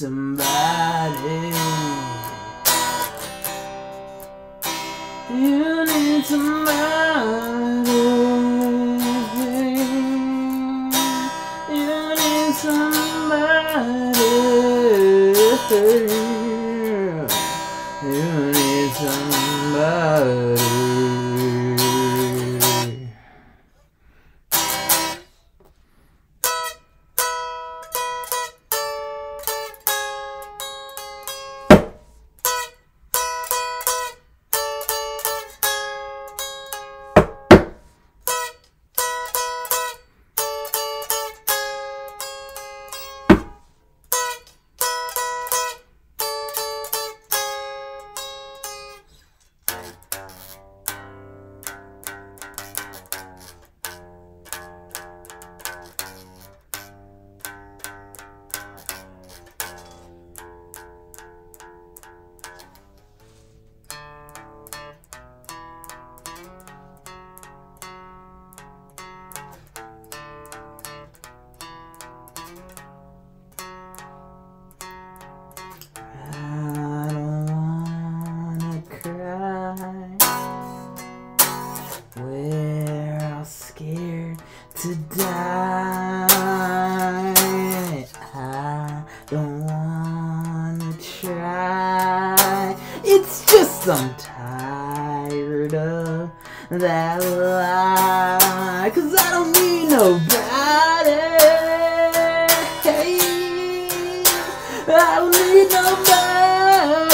Somebody. You need somebody. You need somebody. To die. I don't wanna try. It's just I'm tired of that lie. Cause I don't need nobody. Hey, I don't need nobody.